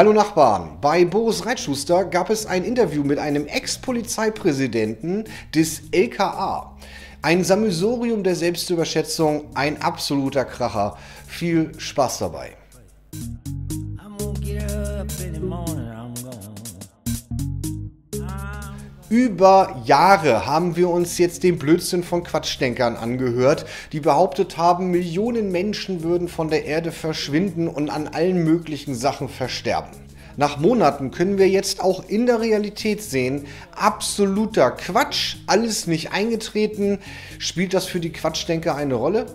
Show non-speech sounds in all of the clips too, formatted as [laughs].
Hallo Nachbarn, bei Boris Reitschuster gab es ein Interview mit einem Ex-Polizeipräsidenten des LKA. Ein Sammelsurium der Selbstüberschätzung, ein absoluter Kracher. Viel Spaß dabei. Über Jahre haben wir uns jetzt den Blödsinn von Quatschdenkern angehört, die behauptet haben, Millionen Menschen würden von der Erde verschwinden und an allen möglichen Sachen versterben. Nach Monaten können wir jetzt auch in der Realität sehen, absoluter Quatsch, alles nicht eingetreten. Spielt das für die Quatschdenker eine Rolle?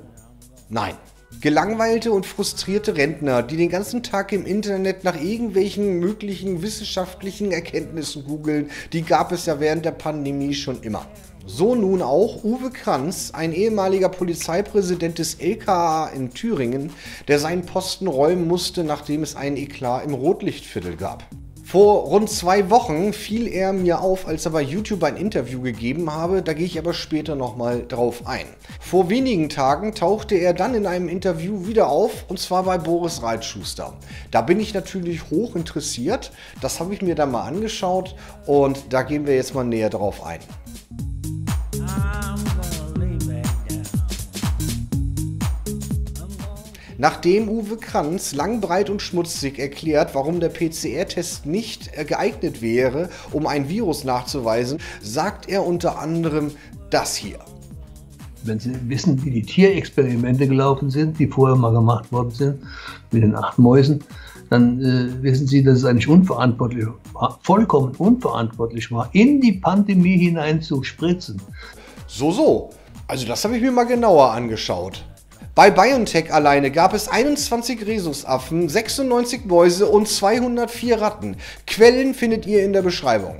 Nein. Gelangweilte und frustrierte Rentner, die den ganzen Tag im Internet nach irgendwelchen möglichen wissenschaftlichen Erkenntnissen googeln, die gab es ja während der Pandemie schon immer. So nun auch Uwe Kranz, ein ehemaliger Polizeipräsident des LKA in Thüringen, der seinen Posten räumen musste, nachdem es einen Eklat im Rotlichtviertel gab. Vor rund zwei Wochen fiel er mir auf, als er bei YouTube ein Interview gegeben habe, da gehe ich aber später nochmal drauf ein. Vor wenigen Tagen tauchte er dann in einem Interview wieder auf, und zwar bei Boris Reitschuster. Da bin ich natürlich hoch interessiert, das habe ich mir dann mal angeschaut und da gehen wir jetzt mal näher drauf ein. Nachdem Uwe Kranz lang, breit und schmutzig erklärt, warum der PCR-Test nicht äh, geeignet wäre, um ein Virus nachzuweisen, sagt er unter anderem das hier. Wenn Sie wissen, wie die Tierexperimente gelaufen sind, die vorher mal gemacht worden sind, mit den acht Mäusen, dann äh, wissen Sie, dass es eigentlich unverantwortlich war, vollkommen unverantwortlich war, in die Pandemie hinein zu spritzen. So, so. Also das habe ich mir mal genauer angeschaut. Bei BioNTech alleine gab es 21 Rhesusaffen, 96 Mäuse und 204 Ratten. Quellen findet ihr in der Beschreibung.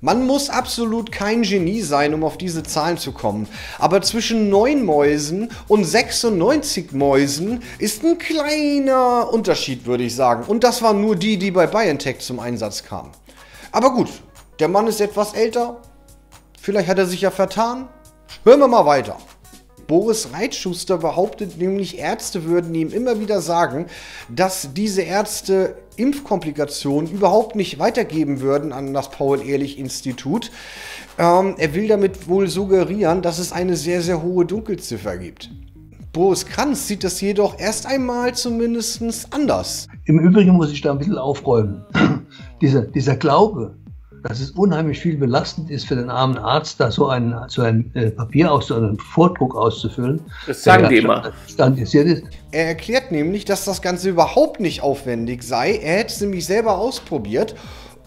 Man muss absolut kein Genie sein, um auf diese Zahlen zu kommen. Aber zwischen 9 Mäusen und 96 Mäusen ist ein kleiner Unterschied, würde ich sagen. Und das waren nur die, die bei BioNTech zum Einsatz kamen. Aber gut, der Mann ist etwas älter. Vielleicht hat er sich ja vertan. Hören wir mal weiter. Boris Reitschuster behauptet nämlich, Ärzte würden ihm immer wieder sagen, dass diese Ärzte Impfkomplikationen überhaupt nicht weitergeben würden an das Paul-Ehrlich-Institut. Ähm, er will damit wohl suggerieren, dass es eine sehr, sehr hohe Dunkelziffer gibt. Boris Kranz sieht das jedoch erst einmal zumindest anders. Im Übrigen muss ich da ein bisschen aufräumen. [clears throat] dieser, dieser Glaube, dass es unheimlich viel belastend ist für den armen Arzt, da so ein, so ein äh, Papier aus, so einen Vordruck auszufüllen. Das sagen die immer. Standardisiert ist. Er erklärt nämlich, dass das Ganze überhaupt nicht aufwendig sei. Er hätte es nämlich selber ausprobiert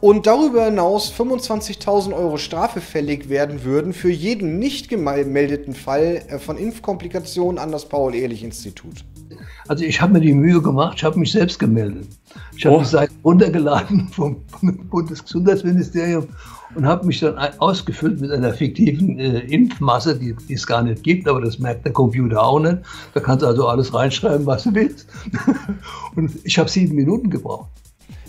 und darüber hinaus 25.000 Euro Strafe fällig werden würden für jeden nicht gemeldeten Fall äh, von Impfkomplikationen an das Paul-Ehrlich-Institut. Also ich habe mir die Mühe gemacht, ich habe mich selbst gemeldet. Ich habe oh. die Seite runtergeladen [laughs] vom Bundesgesundheitsministerium und habe mich dann ausgefüllt mit einer fiktiven äh, Impfmasse, die, die, es gar nicht gibt, aber das merkt der Computer auch nicht. Da kannst du also alles reinschreiben, was du willst. [laughs] und ich habe sieben Minuten gebraucht.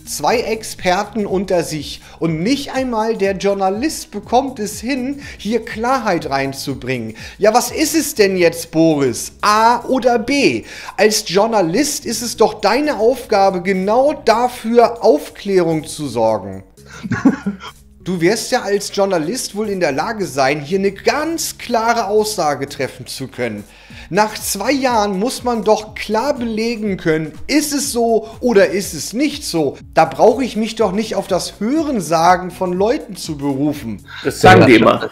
Zwei Experten unter sich und nicht einmal der Journalist bekommt es hin, hier Klarheit reinzubringen. Ja, was ist es denn jetzt, Boris? A oder B? Als Journalist ist es doch deine Aufgabe, genau dafür Aufklärung zu sorgen. [laughs] Du wirst ja als Journalist wohl in der Lage sein, hier eine ganz klare Aussage treffen zu können. Nach zwei Jahren muss man doch klar belegen können, ist es so oder ist es nicht so. Da brauche ich mich doch nicht auf das Hörensagen von Leuten zu berufen. Das sagen die immer.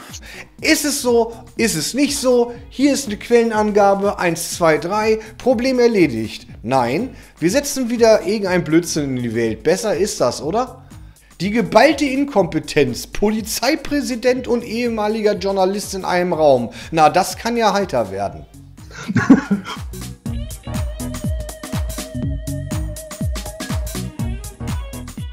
Ist es so, ist es nicht so? Hier ist eine Quellenangabe, 1, 2, 3, Problem erledigt. Nein, wir setzen wieder irgendein Blödsinn in die Welt. Besser ist das, oder? Die geballte Inkompetenz, Polizeipräsident und ehemaliger Journalist in einem Raum. Na, das kann ja heiter werden. [laughs]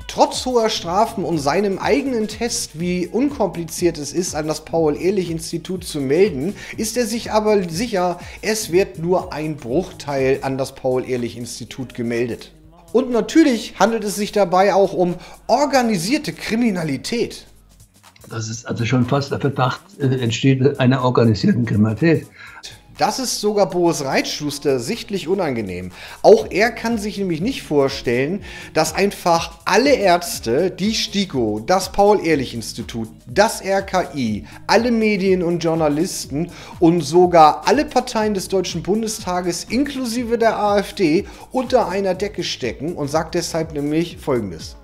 Trotz hoher Strafen und seinem eigenen Test, wie unkompliziert es ist, an das Paul-Ehrlich-Institut zu melden, ist er sich aber sicher, es wird nur ein Bruchteil an das Paul-Ehrlich-Institut gemeldet. Und natürlich handelt es sich dabei auch um organisierte Kriminalität. Das ist also schon fast der Verdacht äh, entsteht einer organisierten Kriminalität. Das ist sogar Boris Reitschuster sichtlich unangenehm. Auch er kann sich nämlich nicht vorstellen, dass einfach alle Ärzte, die STIKO, das Paul-Ehrlich-Institut, das RKI, alle Medien und Journalisten und sogar alle Parteien des Deutschen Bundestages inklusive der AfD unter einer Decke stecken und sagt deshalb nämlich Folgendes.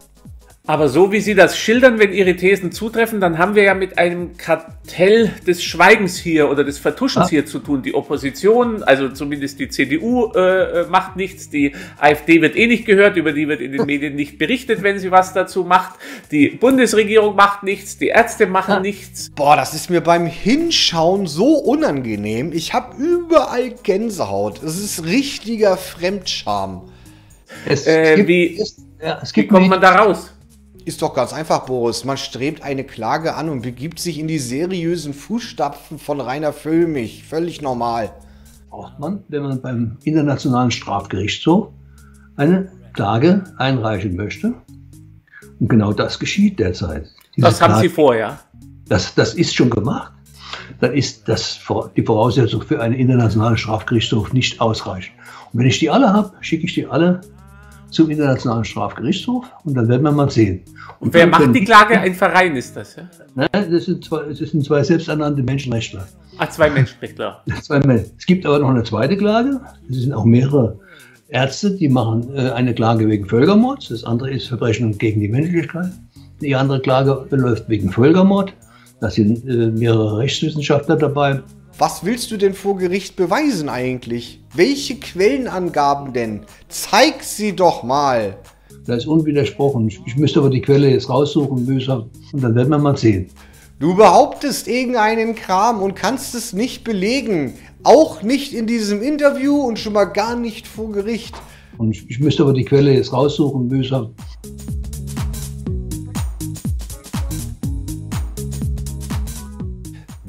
Aber so wie Sie das schildern, wenn Ihre Thesen zutreffen, dann haben wir ja mit einem Kartell des Schweigens hier oder des Vertuschens ah. hier zu tun. Die Opposition, also zumindest die CDU, äh, macht nichts. Die AfD wird eh nicht gehört, über die wird in den [laughs] Medien nicht berichtet, wenn sie was dazu macht. Die Bundesregierung macht nichts, die Ärzte machen ah. nichts. Boah, das ist mir beim Hinschauen so unangenehm. Ich habe überall Gänsehaut. Es ist richtiger Fremdscham. Es, äh, gibt, wie, es, ja, es wie kommt man da raus? Ist doch ganz einfach, Boris. Man strebt eine Klage an und begibt sich in die seriösen Fußstapfen von Rainer Füllmich. Völlig normal. Braucht man, wenn man beim Internationalen Strafgerichtshof eine Klage einreichen möchte. Und genau das geschieht derzeit. Diese das haben Klage, Sie vor, ja? Das, das ist schon gemacht. Dann ist das die Voraussetzung für einen internationalen Strafgerichtshof nicht ausreichend. Und wenn ich die alle habe, schicke ich die alle zum Internationalen Strafgerichtshof und dann werden wir mal sehen. Und wer macht die Klage? Ein Verein ist das, ja? Nein, das sind zwei, das sind zwei selbsternannte Menschenrechtler. Ah, zwei Menschenrechtler. [laughs] zwei es gibt aber noch eine zweite Klage. Es sind auch mehrere Ärzte, die machen äh, eine Klage wegen Völkermords. Das andere ist Verbrechen gegen die Menschlichkeit. Die andere Klage läuft wegen Völkermord. Da sind äh, mehrere Rechtswissenschaftler dabei. Was willst du denn vor Gericht beweisen eigentlich? Welche Quellenangaben denn? Zeig sie doch mal. Das ist unwidersprochen. Ich müsste aber die Quelle jetzt raussuchen, mühsam. Und dann werden wir mal sehen. Du behauptest irgendeinen Kram und kannst es nicht belegen. Auch nicht in diesem Interview und schon mal gar nicht vor Gericht. Und ich müsste aber die Quelle jetzt raussuchen, mühsam.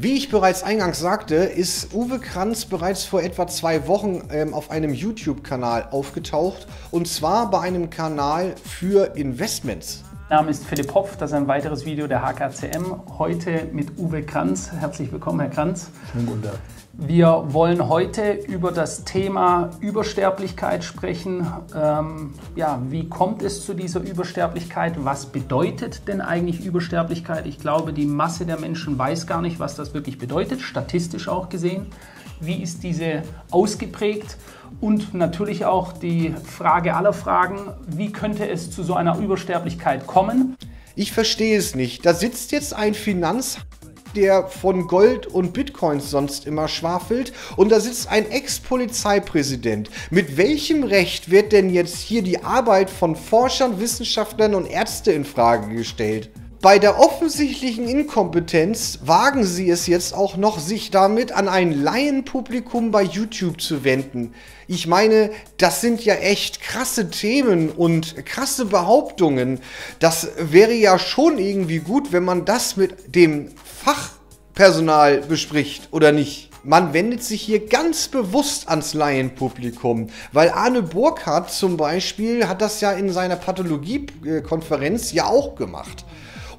Wie ich bereits eingangs sagte, ist Uwe Kranz bereits vor etwa zwei Wochen ähm, auf einem YouTube-Kanal aufgetaucht und zwar bei einem Kanal für Investments. Mein Name ist Philipp Hopf, das ist ein weiteres Video der HKCM. Heute mit Uwe Kranz. Herzlich willkommen, Herr Kranz. Schönen guten Tag. Wir wollen heute über das Thema Übersterblichkeit sprechen. Ähm, ja, wie kommt es zu dieser Übersterblichkeit? Was bedeutet denn eigentlich Übersterblichkeit? Ich glaube, die Masse der Menschen weiß gar nicht, was das wirklich bedeutet, statistisch auch gesehen. Wie ist diese ausgeprägt? Und natürlich auch die Frage aller Fragen, wie könnte es zu so einer Übersterblichkeit kommen? Ich verstehe es nicht. Da sitzt jetzt ein Finanz der von Gold und Bitcoins sonst immer schwafelt. Und da sitzt ein Ex-Polizeipräsident. Mit welchem Recht wird denn jetzt hier die Arbeit von Forschern, Wissenschaftlern und Ärzte in Frage gestellt? Bei der offensichtlichen Inkompetenz wagen sie es jetzt auch noch, sich damit an ein Laienpublikum bei YouTube zu wenden. Ich meine, das sind ja echt krasse Themen und krasse Behauptungen. Das wäre ja schon irgendwie gut, wenn man das mit dem Fachpersonal bespricht oder nicht. Man wendet sich hier ganz bewusst ans Laienpublikum, weil Arne Burkhardt zum Beispiel hat das ja in seiner Pathologiekonferenz ja auch gemacht.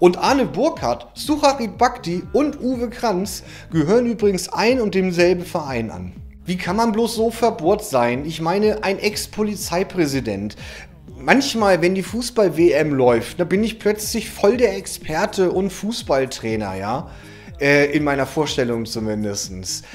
Und Arne Burkhardt, Sucharit Bhakti und Uwe Kranz gehören übrigens ein und demselben Verein an. Wie kann man bloß so verbohrt sein? Ich meine, ein Ex-Polizeipräsident, manchmal, wenn die Fußball-WM läuft, da bin ich plötzlich voll der Experte und Fußballtrainer, ja. Äh, in meiner Vorstellung zumindest.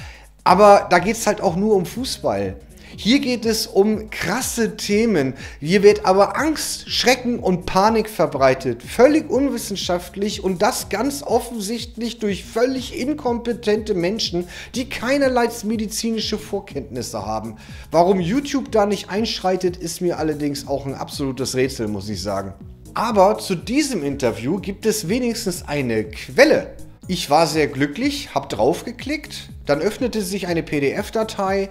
Aber da geht es halt auch nur um Fußball. Hier geht es um krasse Themen. Hier wird aber Angst, Schrecken und Panik verbreitet. Völlig unwissenschaftlich und das ganz offensichtlich durch völlig inkompetente Menschen, die keinerlei medizinische Vorkenntnisse haben. Warum YouTube da nicht einschreitet, ist mir allerdings auch ein absolutes Rätsel, muss ich sagen. Aber zu diesem Interview gibt es wenigstens eine Quelle. Ich war sehr glücklich, habe draufgeklickt, dann öffnete sich eine PDF-Datei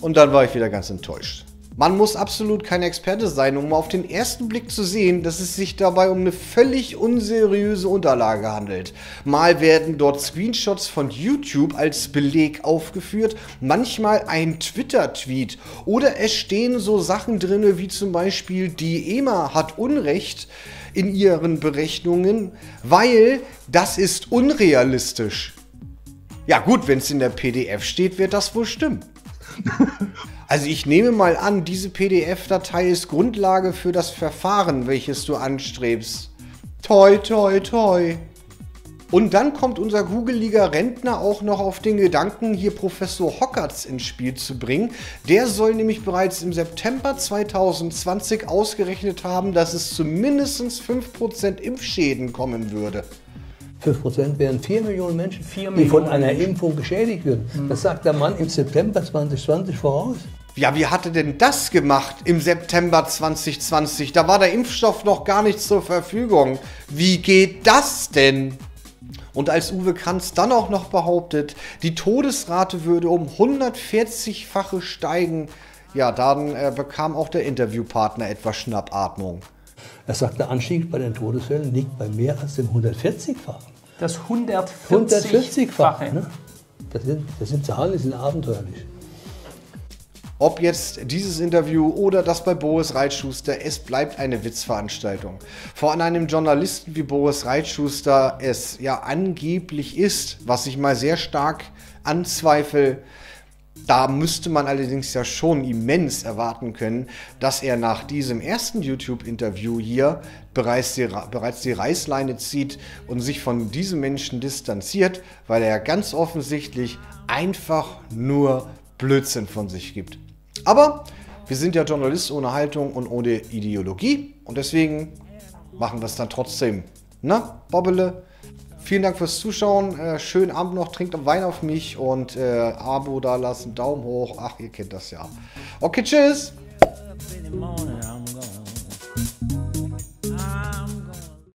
und dann war ich wieder ganz enttäuscht. Man muss absolut kein Experte sein, um auf den ersten Blick zu sehen, dass es sich dabei um eine völlig unseriöse Unterlage handelt. Mal werden dort Screenshots von YouTube als Beleg aufgeführt, manchmal ein Twitter-Tweet oder es stehen so Sachen drin wie zum Beispiel die EMA hat Unrecht in ihren Berechnungen, weil das ist unrealistisch. Ja gut, wenn es in der PDF steht, wird das wohl stimmen. Also ich nehme mal an, diese PDF-Datei ist Grundlage für das Verfahren, welches du anstrebst. Toi, toi, toi. Und dann kommt unser googeliger Rentner auch noch auf den Gedanken, hier Professor Hockertz ins Spiel zu bringen. Der soll nämlich bereits im September 2020 ausgerechnet haben, dass es zu mindestens 5% Impfschäden kommen würde. 5% wären 4 Millionen Menschen, 4 die von Millionen einer Menschen. Impfung geschädigt würden. Das sagt der Mann im September 2020 voraus. Ja, wie hatte denn das gemacht im September 2020? Da war der Impfstoff noch gar nicht zur Verfügung. Wie geht das denn? Und als Uwe Kranz dann auch noch behauptet, die Todesrate würde um 140-fache steigen, ja, dann äh, bekam auch der Interviewpartner etwas Schnappatmung. Er sagt, der Anstieg bei den Todesfällen liegt bei mehr als dem 140-fachen. Das 140-fache. 140-fache. Ne? Das, sind, das sind Zahlen, die sind abenteuerlich. Ob jetzt dieses Interview oder das bei Boris Reitschuster, es bleibt eine Witzveranstaltung. Vor allem einem Journalisten wie Boris Reitschuster es ja angeblich ist, was ich mal sehr stark anzweifle. Da müsste man allerdings ja schon immens erwarten können, dass er nach diesem ersten YouTube-Interview hier bereits die, bereits die Reißleine zieht und sich von diesem Menschen distanziert, weil er ganz offensichtlich einfach nur Blödsinn von sich gibt. Aber wir sind ja Journalist ohne Haltung und ohne Ideologie und deswegen machen wir es dann trotzdem. Na, Bobbele? Vielen Dank fürs Zuschauen. Äh, schönen Abend noch. Trinkt Wein auf mich und äh, Abo da lassen, Daumen hoch. Ach, ihr kennt das ja. Okay, tschüss.